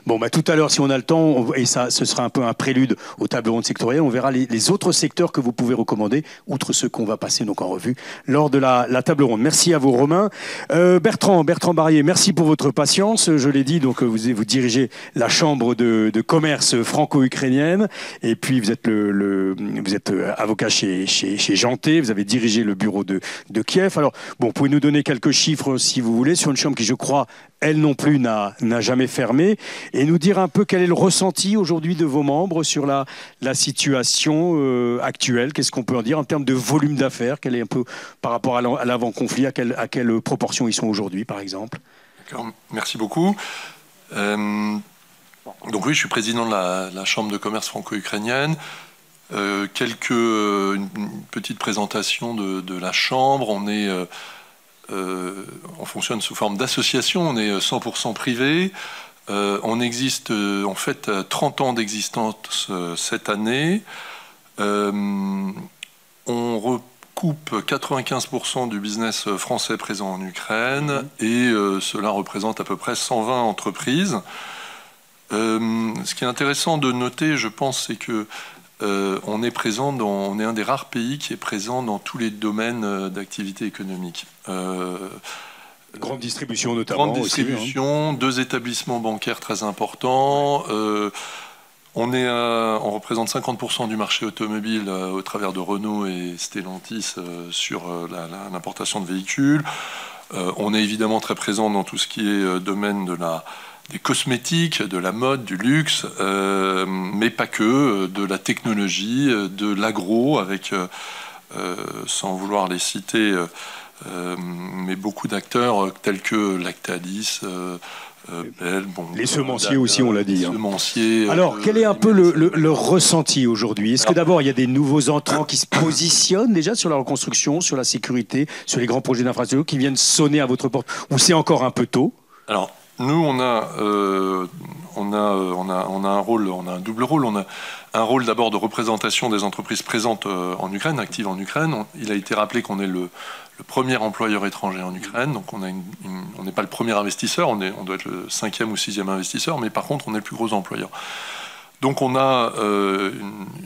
Bon, bah, tout à l'heure, si on a le temps, et ça, ce sera un peu un prélude au table ronde sectoriel, on verra les, autres secteurs que vous pouvez recommander, outre ceux qu'on va passer donc en revue lors de la, table ronde. Merci à vous, Romain. Euh, Bertrand, Bertrand Barrier, merci pour votre patience. Je l'ai dit, donc vous, vous dirigez la chambre de, commerce franco-ukrainienne, et puis vous êtes le, vous êtes euh, avocat chez, chez, chez Janté, vous avez dirigé le bureau de, de Kiev. Alors, bon, vous pouvez nous donner quelques chiffres si vous voulez sur une chambre qui, je crois, elle non plus n'a jamais fermé, et nous dire un peu quel est le ressenti aujourd'hui de vos membres sur la, situation euh, actuelle. Qu'est-ce qu'on peut en dire en termes de volume d'affaires? Quel est un peu par rapport à l'avant-conflit à quelle, proportion ils sont aujourd'hui, par exemple? Merci beaucoup. Euh, donc oui, je suis président de la, Chambre de commerce franco-ukrainienne. Euh, quelques, une, petite présentation de, de, la Chambre. On est euh, on fonctionne sous forme d'association, on est 100% privé. Euh, on existe en fait 30 ans d'existence euh, cette année. on recoupe 95% du business français présent en Ukraine mhm. et cela représente à peu près 120 entreprises. ce qui est intéressant de noter, je pense, c'est que euh, on est présent dans, on est un des rares pays qui est présent dans tous les domaines euh, d'activité économique. Euh, grande distribution notamment. Grande hein. distribution, deux établissements bancaires très importants. on, est on représente 50% du marché automobile au travers de Renault et Stellantis sur l'importation de véhicules. on est évidemment très présent dans tout ce qui est domaine de la des cosmétiques, de la mode, du luxe, euh, mais pas que, euh, de la technologie, euh, de l'agro, avec, sans vouloir les citer, mais beaucoup d'acteurs tels que Lactalis. les semenciers aussi, on l'a dit. Hein. Semenciers, Alors, quel est un peu le, ressenti aujourd'hui? Est-ce que d'abord, il y a des nouveaux entrants qui se positionnent déjà sur la reconstruction, sur la sécurité, sur les grands projets d'infrastructure, qui viennent sonner à votre porte Ou c'est encore un peu tôt? Alors, nous, on a, on, a, on, a, on a un rôle, on a un double rôle. On a un rôle d'abord de représentation des entreprises présentes en Ukraine, actives en Ukraine. Il a été rappelé qu'on est le, le premier employeur étranger en Ukraine. Donc on n'est pas le premier investisseur, on, est, on, doit être le cinquième ou sixième investisseur, mais par contre on est le plus gros employeur. Donc on a euh,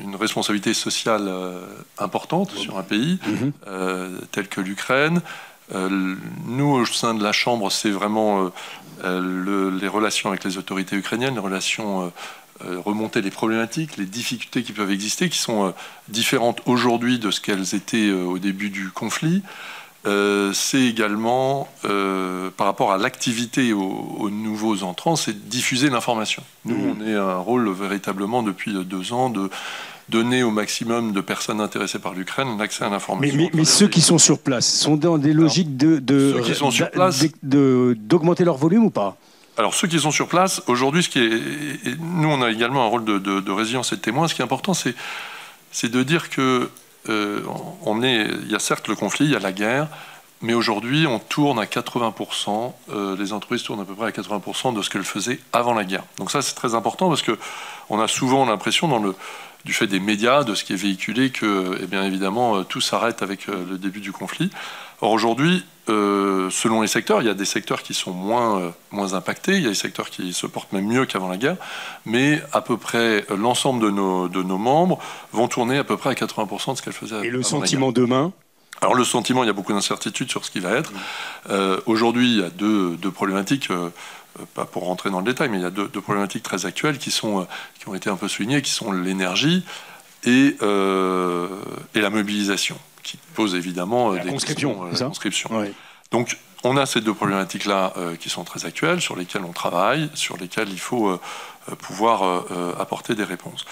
une, responsabilité sociale euh, importante sur un pays mhm. euh, tel que l'Ukraine. nous, au sein de la Chambre, c'est vraiment les relations avec les autorités ukrainiennes, les relations remonter les problématiques, les difficultés qui peuvent exister, qui sont différentes aujourd'hui de ce qu'elles étaient au début du conflit. Euh, c'est également, euh, par rapport à l'activité aux, nouveaux entrants, c'est diffuser l'information. Nous, mmh. on est un rôle véritablement depuis deux ans de donner au maximum de personnes intéressées par l'Ukraine l'accès à l'information. Mais, ceux qui sont sur place sont dans des logiques de, d'augmenter leur volume ou pas? Alors ceux qui sont sur place, aujourd'hui, ce qui est, nous on a également un rôle de, de résilience et de témoin. Ce qui est important, c'est, c'est de dire que euh, on est, il y a certes le conflit, il y a la guerre, mais aujourd'hui, on tourne à 80%, euh, les entreprises tournent à peu près à 80% de ce qu'elles faisaient avant la guerre. Donc ça, c'est très important parce que on a souvent l'impression, dans le, du fait des médias, de ce qui est véhiculé, que, eh bien évidemment, euh, tout s'arrête avec le début du conflit. Or aujourd'hui, euh, selon les secteurs, il y a des secteurs qui sont moins, euh, moins impactés, il y a des secteurs qui se portent même mieux qu'avant la guerre, mais à peu près l'ensemble de nos, de nos membres vont tourner à peu près à 80% de ce qu'elles faisaient. Et le sentiment demain? Alors le sentiment, il y a beaucoup d'incertitudes sur ce qui va être. Euh, aujourd'hui, il y a deux, deux problématiques, pas pour rentrer dans le détail, mais il y a deux, deux, problématiques très actuelles qui, sont, qui ont été un peu soulignées, qui sont l'énergie et, et la mobilisation qui pose évidemment euh, des conscription, questions. Euh, Donc, on a ces deux problématiques-là euh, qui sont très actuelles, sur lesquelles on travaille, sur lesquelles il faut pouvoir apporter des réponses.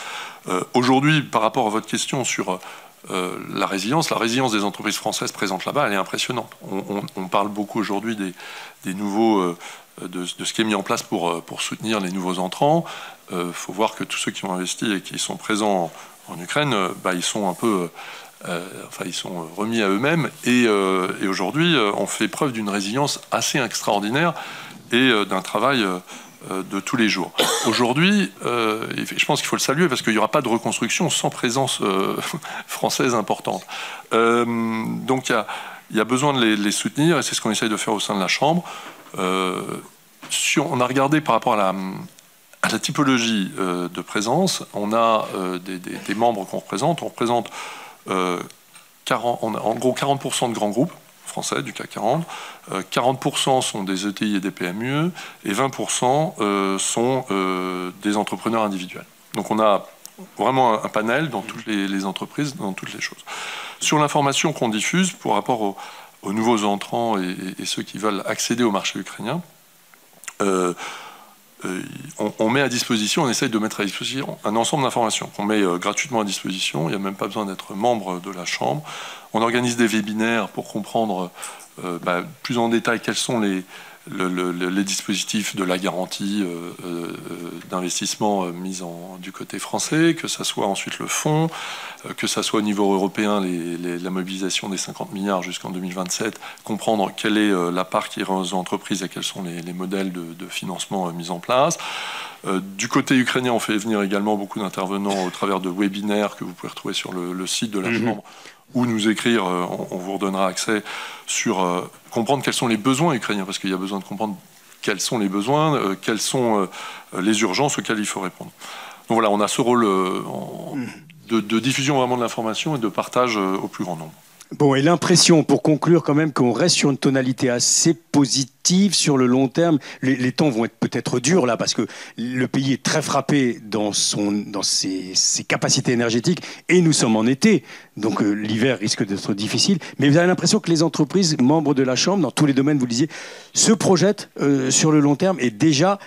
Aujourd'hui, par rapport à votre question sur la résilience, la résilience des entreprises françaises présentes là-bas, elle est impressionnante. On, parle beaucoup aujourd'hui des, nouveaux, de, ce qui est mis en place pour, pour soutenir les nouveaux entrants. Il faut voir que tous ceux qui ont investi et qui sont présents en, Ukraine, bah, ils sont un peu euh, enfin, ils sont remis à eux-mêmes. Et, euh, aujourd'hui, euh, on fait preuve d'une résilience assez extraordinaire et d'un travail de tous les jours. Aujourd'hui, je pense qu'il faut le saluer parce qu'il n'y aura pas de reconstruction sans présence française importante. donc il y, a, besoin de les, soutenir et c'est ce qu'on essaye de faire au sein de la Chambre. on a regardé par rapport à la, typologie de présence, on a des, des membres qu'on représente. On représente 40, euh, en gros 40% de grands groupes français du CAC 40, 40% euh, sont des ETI et des PME, et 20% euh, sont des entrepreneurs individuels. Donc on a vraiment un, panel dans toutes les, entreprises, dans toutes les choses. Sur l'information qu'on diffuse, pour rapport aux, nouveaux entrants et, ceux qui veulent accéder au marché ukrainien, euh, on, met à disposition, on essaye de mettre à disposition un ensemble d'informations qu'on met euh, gratuitement à disposition. Il n'y a même pas besoin d'être membre de la Chambre. On organise des webinaires pour comprendre euh, bah, plus en détail quels sont les, les dispositifs de la garantie euh, euh, d'investissement euh, mis en, du côté français, que ça soit ensuite le fonds, que ça soit au niveau européen la mobilisation des 50 milliards jusqu'en 2027, comprendre quelle est la part qui est aux entreprises et quels sont les, modèles de, financement mis en place. du côté ukrainien, on fait venir également beaucoup d'intervenants au travers de webinaires que vous pouvez retrouver sur le, site de la mhm. Chambre ou nous écrire, on, vous redonnera accès sur comprendre quels sont les besoins ukrainiens, parce qu'il y a besoin de comprendre quels sont les besoins, euh, quelles sont euh, les urgences auxquelles il faut répondre. Donc voilà, on a ce rôle euh, de, de, diffusion vraiment de l'information et de partage au plus grand nombre. Bon, et l'impression, pour conclure quand même, qu'on reste sur une tonalité assez positive sur le long terme. Les, temps vont être peut-être durs là, parce que le pays est très frappé dans, ses, capacités énergétiques, et nous sommes en été, donc euh, l'hiver risque d'être difficile. Mais vous avez l'impression que les entreprises, membres de la Chambre, dans tous les domaines, vous le disiez, se projettent euh, sur le long terme et déjà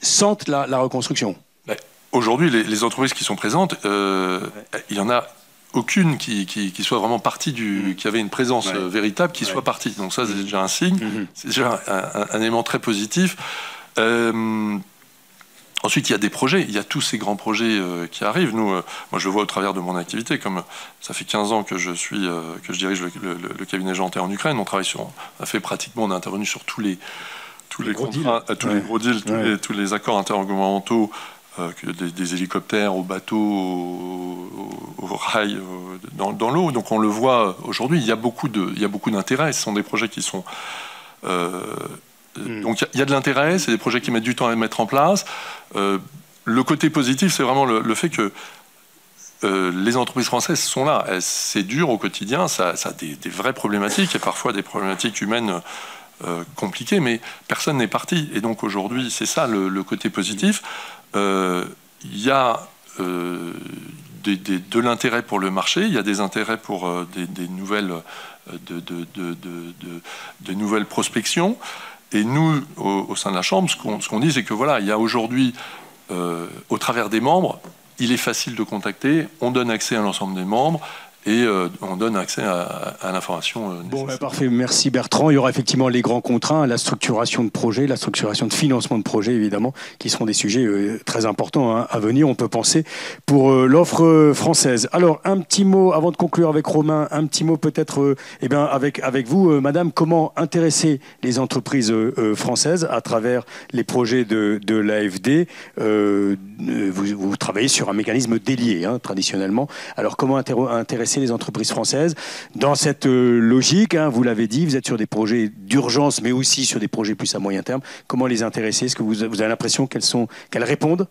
sentent la, reconstruction. Aujourd'hui, les, entreprises qui sont présentes, euh, il y en a aucune qui, soit vraiment partie du, mm. qui avait une présence euh, véritable, qui soit partie. Donc ça, c'est mm. déjà un signe, mm-hmm. c'est déjà un, élément très positif. Euh, ensuite, il y a des projets, il y a tous ces grands projets euh, qui arrivent. Nous, moi, je le vois au travers de mon activité, comme ça fait 15 ans que je suis, que je dirige le, cabinet Janté en Ukraine. On travaille sur, on a fait pratiquement, on a intervenu sur tous les tous les, contrats, tous les gros deals, tous, les, accords intergouvernementaux, des, hélicoptères, aux bateaux, aux, rails, dans, l'eau. Donc on le voit aujourd'hui, il y a beaucoup d'intérêt. Ce sont des projets qui sont Hmm. Donc il y, a de l'intérêt, c'est des projets qui mettent du temps à mettre en place. Euh, le côté positif, c'est vraiment le, fait que euh, les entreprises françaises sont là. C'est dur au quotidien, ça, a des, vraies problématiques et parfois des problématiques humaines euh, compliquées, mais personne n'est parti. Et donc aujourd'hui, c'est ça le, côté positif. Il y a de l'intérêt pour le marché, il y a des intérêts pour des, nouvelles, de, nouvelles prospections. Et nous, au, sein de la Chambre, ce qu'on dit, c'est que voilà, il y a aujourd'hui, euh, au travers des membres, il est facile de contacter, on donne accès à l'ensemble des membres, et euh, on donne accès à, l'information. Euh, bon, bah, parfait, merci Bertrand. Il y aura effectivement les grands contraints, la structuration de projets, la structuration de financement de projets, évidemment, qui seront des sujets euh, très importants hein, à venir, on peut penser, pour l'offre française. Alors, un petit mot, avant de conclure avec Romain, un petit mot peut-être eh avec, avec vous, Madame, comment intéresser les entreprises françaises à travers les projets de, l'AFD vous, vous, travaillez sur un mécanisme délié, hein, traditionnellement. Alors, comment intéresser les entreprises françaises. Dans cette euh, logique, hein, vous l'avez dit, vous êtes sur des projets d'urgence, mais aussi sur des projets plus à moyen terme. Comment les intéresser? Est-ce que vous, avez l'impression qu'elles sont, qu'elles répondent?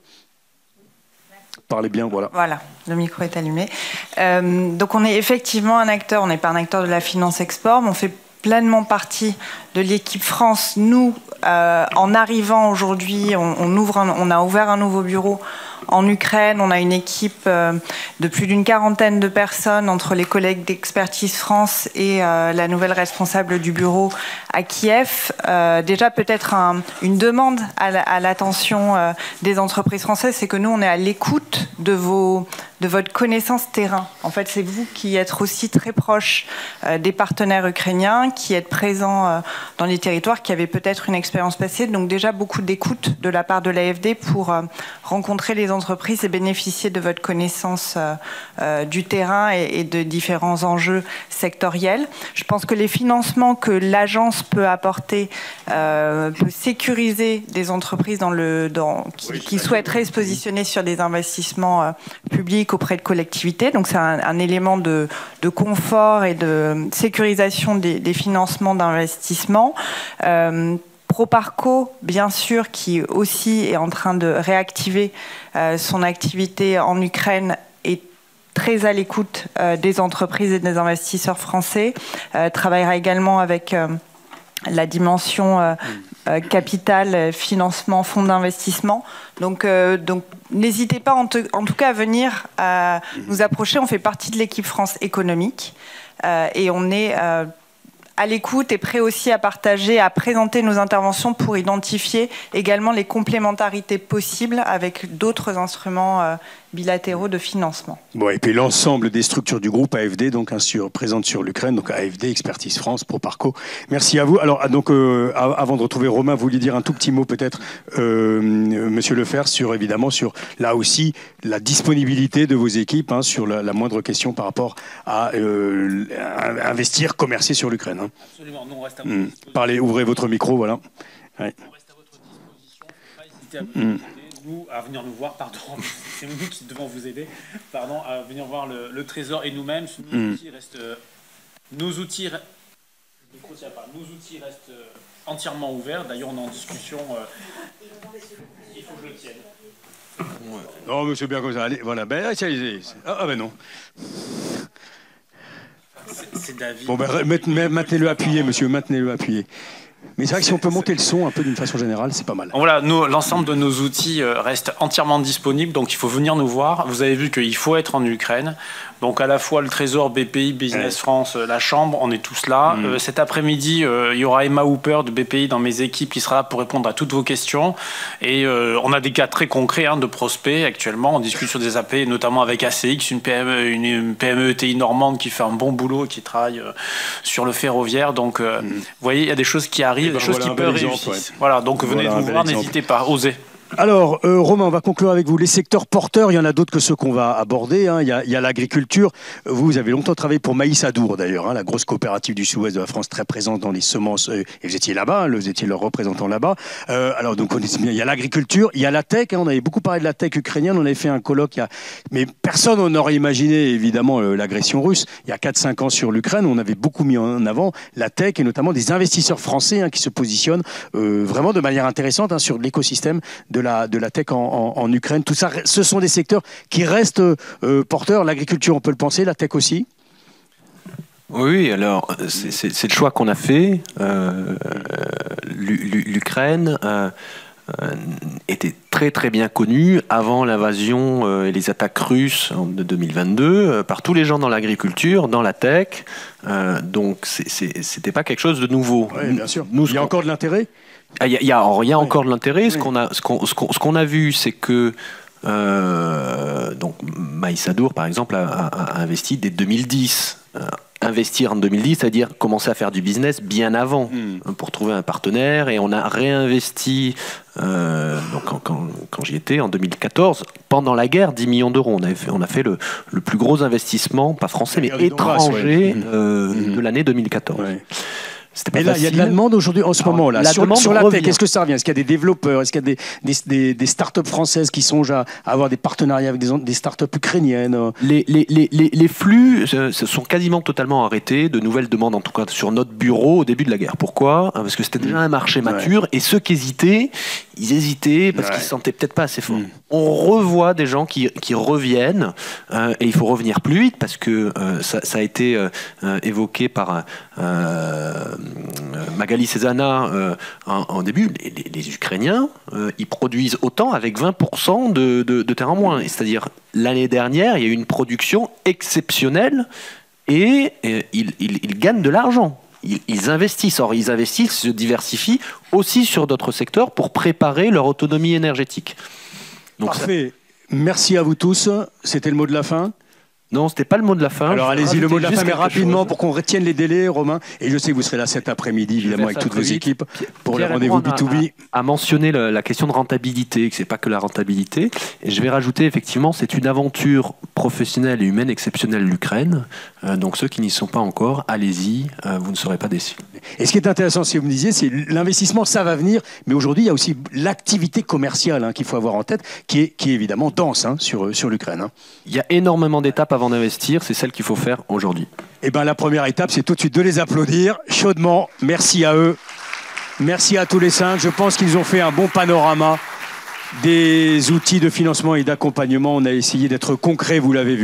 Parlez bien, voilà. Voilà, le micro est allumé. Euh, donc on est effectivement un acteur, on n'est pas un acteur de la finance export, mais on fait pleinement partie de l'équipe France. Nous, euh, en arrivant aujourd'hui, on, ouvre on a ouvert un nouveau bureau en Ukraine. On a une équipe euh, de plus d'une quarantaine de personnes entre les collègues d'Expertise France et euh, la nouvelle responsable du bureau à Kiev. Déjà, peut-être une demande à l'attention des entreprises françaises, c'est que nous, on est à l'écoute de vos de votre connaissance terrain. En fait, c'est vous qui êtes aussi très proche des partenaires ukrainiens, qui êtes présents dans les territoires, qui avaient peut-être une expérience passée. Donc déjà beaucoup d'écoute de la part de l'AFD pour rencontrer les entreprises et bénéficier de votre connaissance euh, euh, du terrain et, de différents enjeux sectoriels. Je pense que les financements que l'agence peut apporter euh, peut sécuriser des entreprises dans le, dans, qui, souhaiteraient se positionner sur des investissements publics auprès de collectivités. Donc c'est un, élément de, de, confort et de sécurisation des, des financements d'investissement. Proparco, bien sûr, qui aussi est en train de réactiver euh, son activité en Ukraine, est très à l'écoute euh, des entreprises et des investisseurs français, euh, travaillera également avec la dimension capital, financement, fonds d'investissement. Donc, n'hésitez pas en, tout cas à venir nous approcher. On fait partie de l'équipe France économique et on est à l'écoute et prêt aussi à partager, à présenter nos interventions pour identifier également les complémentarités possibles avec d'autres instruments euh, bilatéraux de financement. Bon, et puis l'ensemble des structures du groupe AFD, donc hein, sur, présentes sur l'Ukraine, donc AFD, Expertise France, Proparco. Merci à vous. Alors, ah, donc, euh, avant de retrouver Romain, vous vouliez dire un tout petit mot peut-être, euh, Monsieur Lefer, sur évidemment sur là aussi la disponibilité de vos équipes, hein, sur la, moindre question par rapport à euh, investir, commercer sur l'Ukraine. Hein. Absolument. Nous, on reste à votre hmm. Parlez, ouvrez votre micro, voilà. On reste à votre disposition nous, à venir nous voir, pardon, c'est nous qui devons vous aider, pardon, à venir voir le, trésor et nous-mêmes. Nos hmm. outils restent, nos outils, nos outils restent euh, entièrement ouverts. D'ailleurs, on est en discussion. Euh, il faut que je le tienne. Non, mais c'est bien comme ça. Allez, voilà. Ben, ah, ah, ben non. C'est David. Bon, ben, maintenez-le appuyé, monsieur. Maintenez-le appuyé. Mais c'est vrai que si on peut monter le son un peu d'une façon générale, c'est pas mal. Voilà, l'ensemble de nos outils euh, reste entièrement disponible, donc il faut venir nous voir. Vous avez vu qu'il faut être en Ukraine. Donc à la fois le Trésor, BPI, Business France, euh, la Chambre, on est tous là. Mm. Euh, cet après-midi, il y aura Emma Hooper de BPI dans mes équipes qui sera là pour répondre à toutes vos questions. Et on a des cas très concrets hein, de prospects actuellement. On discute sur des AP, notamment avec ACX, une PME, une PME ETI normande qui fait un bon boulot, qui travaille sur le ferroviaire. Donc mm. vous voyez, il y a des choses qui arrivent arrive, des ben choses qui peuvent réussir. Voilà, donc venez nous voir, n'hésitez pas, osez. Alors, euh, Romain, on va conclure avec vous. Les secteurs porteurs, il y en a d'autres que ceux qu'on va aborder. hein. Il y a, l'agriculture. Vous, avez longtemps travaillé pour Maïs Adour, d'ailleurs, hein, la grosse coopérative du sud-ouest de la France, très présente dans les semences. euh, et vous étiez là-bas, hein, vous étiez leur représentant là-bas. Euh, alors, donc, on. Il y a l'agriculture, il y a la tech. on avait beaucoup parlé de la tech ukrainienne. On avait fait un colloque, mais personne n'aurait imaginé, évidemment, euh, l'agression russe. Il y a 4-5 ans sur l'Ukraine, on avait beaucoup mis en avant la tech et notamment des investisseurs français qui se positionnent vraiment de manière intéressante sur l'écosystème de la, de la tech en, en- en Ukraine. Tout ça, ce sont des secteurs qui restent euh, porteurs. L'agriculture, on peut le penser, la tech aussi? Oui, alors c'est- le choix qu'on a fait. Euh, l'U- l'U- L'Ukraine euh, euh, était très très bien connue avant l'invasion euh, et les attaques russes de 2022 euh, par tous les gens dans l'agriculture, dans la tech. Euh, donc c'était pas quelque chose de nouveau. bien sûr. Nous, il y a encore de l'intérêt? Ah, Il y a, il y a- y a encore de l'intérêt. Ce qu'on a, ce qu'on, ce qu'on- ce qu'on a vu, c'est que euh, donc Maïs Adour, par exemple, a, a- a investi dès 2010. Euh, investir en 2010, c'est-à-dire commencer à faire du business bien avant hein, pour trouver un partenaire. Et on a réinvesti, euh, donc quand, quand- quand j'y étais, en 2014, pendant la guerre, 10 millions d'euros. On, avait fait- on a fait le, le plus gros investissement, pas français, mais Donbass, étranger ouais. Mhm. euh, Mhm. de l'année 2014. Ouais. C'était pas Et là, il y a de la demande aujourd'hui, en ce Alors, moment-là, la sur, demande sur la revient. tech. Est-ce que ça revient? Est-ce qu'il y a des développeurs? Est-ce qu'il y a des, des, des, des startups françaises qui songent à, à avoir des partenariats avec des, startups ukrainiennes? Les, les, les, les, les flux se sont quasiment totalement arrêtés, de nouvelles demandes en tout cas sur notre bureau au début de la guerre. Pourquoi? Hein, Parce que c'était déjà un marché Ouais. mature et ceux qui hésitaient, ils hésitaient parce Ouais. qu'ils se sentaient peut-être pas assez forts. Mm. On revoit des gens qui, qui reviennent euh, et il faut revenir plus vite parce que euh, ça, ça a été euh, euh, évoqué par euh, Magali Cézana euh, en, début. Les, Ukrainiens, euh, ils produisent autant avec 20% de, de, en moins. C'est-à-dire l'année dernière, il y a eu une production exceptionnelle et euh, ils, ils- ils gagnent de l'argent. Ils, ils investissent. Or, ils investissent, se diversifient aussi sur d'autres secteurs pour préparer leur autonomie énergétique. Parfait. Merci à vous tous. C'était le mot de la fin. Non, c'était pas le mot de la fin. Alors allez-y, le mot de la fin, mais rapidement chose. pour qu'on retienne les délais, Romain. Et je sais que vous serez là cet après-midi, évidemment, avec toutes vos vite. équipes pour le Pierre rendez-vous Lebrun a- B2B. A, a mentionné le- la question de rentabilité, que c'est pas que la rentabilité. Et je vais rajouter effectivement, c'est une aventure professionnelle et humaine exceptionnelle l'Ukraine. Euh, donc ceux qui n'y sont pas encore, allez-y, euh, vous ne serez pas déçus. Et ce qui est intéressant, si vous me disiez, c'est l'investissement, ça va venir, mais aujourd'hui, il y a aussi l'activité commerciale hein, qu'il faut avoir en tête, qui est, qui est évidemment dense hein, sur, sur l'Ukraine. hein. Il y a énormément d'étapes avant d'investir, c'est celle qu'il faut faire aujourd'hui. Eh ben, la première étape, c'est tout de suite de les applaudir chaudement. Merci à eux. Merci à tous les cinq. Je pense qu'ils ont fait un bon panorama des outils de financement et d'accompagnement. On a essayé d'être concret, vous l'avez vu.